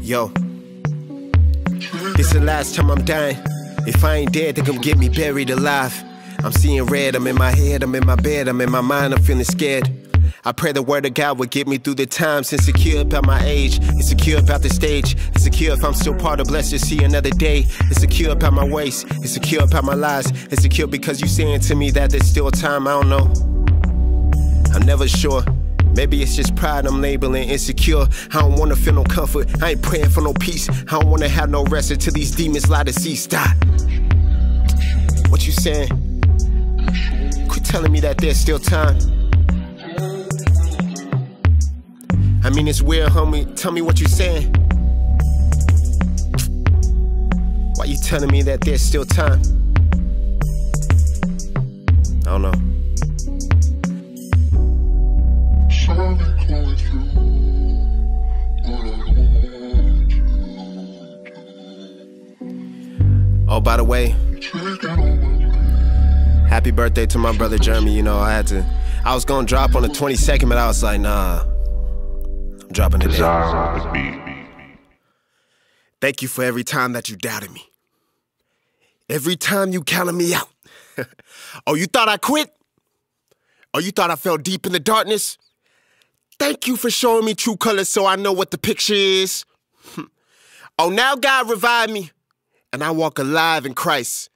Yo, this the last time I'm dying. If I ain't dead, they come get me buried alive. I'm seeing red, I'm in my head, I'm in my bed, I'm in my mind, I'm feeling scared. I pray the word of God will get me through the times. Insecure about my age, insecure about the stage, insecure if I'm still part of blessed to see another day. Insecure about my waist, insecure about my lies, insecure because you saying to me that there's still time. I don't know. I'm never sure. Maybe it's just pride I'm labeling insecure. I don't wanna feel no comfort. I ain't praying for no peace. I don't wanna have no rest until these demons lie to see. Stop. What you saying? Quit telling me that there's still time. Mean, it's weird, homie. Tell me what you're saying. Why you telling me that there's still time? I don't know. Oh, by the way, happy birthday to my brother Jeremy. You know, I had to, I was gonna drop on the 22nd, but I was like, nah, dropping it. Thank you for every time that you doubted me. Every time you counted me out. oh, you thought I quit? Oh, you thought I fell deep in the darkness? Thank you for showing me true colors so I know what the picture is. oh, now God revived me and I walk alive in Christ.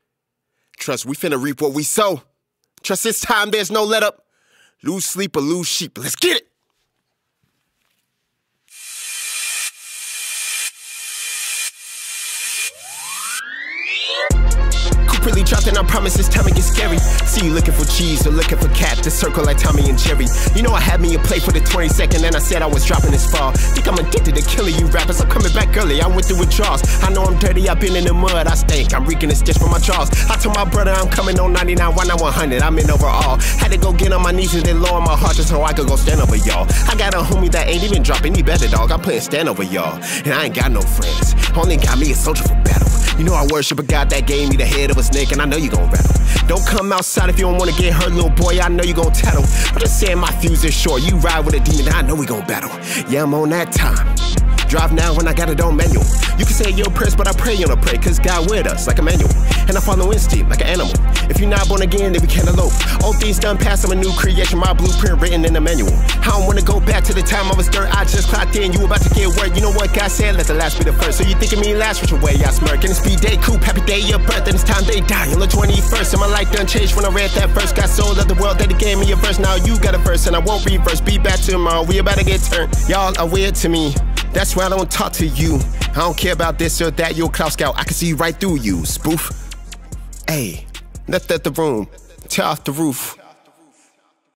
Trust we finna reap what we sow. Trust this time there's no let up. Lose sleep or lose sheep. Let's get it. Really dropped and I promise this time it gets scary. See you looking for cheese or looking for cat to circle like Tommy and Jerry. You know I had me a play for the 22nd and I said I was dropping this fall. Think I'm addicted to killing you rappers. I'm coming back early. I went through withdrawals. I know I'm dirty. I've been in the mud. I stink. I'm reeking this dish from my jaws. I told my brother I'm coming on 99. Why not 100? I'm in overall. Had to go get on my knees and then lower my heart just so I could go stand over y'all. I got a homie that ain't even dropping any better, dog. I'm playing stand over y'all. And I ain't got no friends. Only got me a soldier for battle. You know I worship a God that gave me the head of a snake, and I know you gon' rattle. Don't come outside if you don't wanna get hurt, little boy. I know you gon' tattle. I'm just saying my fuse is short. You ride with a demon, I know we gon' battle. Yeah, I'm on that time. Drive now when I got it on manual. You can say your prayers, but I pray on a pray, cause God with us like Emmanuel. And I follow instinct like an animal. If you're not born again, then we can't elope. All things done past, I'm a new creation, my blueprint written in the manual. I don't wanna go back to the time I was dirt, I just clocked in, you about to get word. You know what God said, let the last be the first. So you thinking me last, which way I smirk. And it's B-Day, coupe, happy day, your birth, and it's time they die on the 21st. And my life done changed when I read that verse. Got soul of the world, that gave me a verse. Now you got a verse, and I won't reverse. Be back tomorrow, we about to get turned. Y'all are weird to me. That's why I don't talk to you. I don't care about this or that. You're a Cloud Scout. I can see right through you, spoof. Hey, lift up the room, tear off the roof.